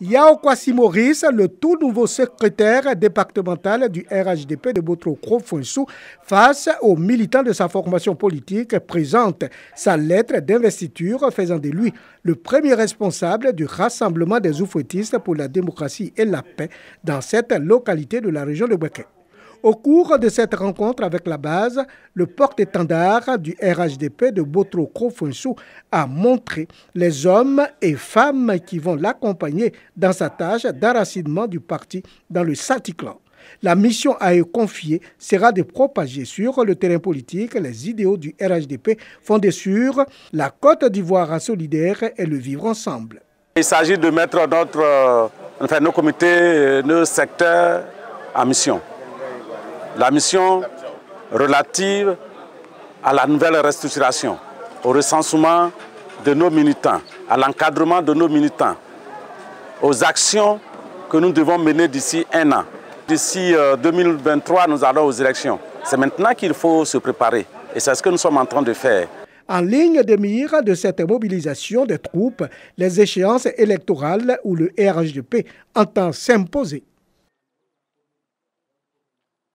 Yao Kwasi Maurice, le tout nouveau secrétaire départemental du RHDP de Botro Krofonsou, face aux militants de sa formation politique, présente sa lettre d'investiture faisant de lui le premier responsable du rassemblement des oufouettistes pour la démocratie et la paix dans cette localité de la région de Bouquet. Au cours de cette rencontre avec la base, le porte-étendard du RHDP de Botro a montré les hommes et femmes qui vont l'accompagner dans sa tâche d'enracinement du parti dans le Satiklan. La mission à eux confiée sera de propager sur le terrain politique les idéaux du RHDP fondés sur la Côte d'Ivoire solidaire et le vivre ensemble. Il s'agit de mettre notre, enfin, nos comités, nos secteurs en mission la mission relative à la nouvelle restructuration, au recensement de nos militants, à l'encadrement de nos militants, aux actions que nous devons mener d'ici un an. D'ici 2023, euh, nous allons aux élections. C'est maintenant qu'il faut se préparer et c'est ce que nous sommes en train de faire. En ligne de mire de cette mobilisation des troupes, les échéances électorales où le RHDP entend s'imposer.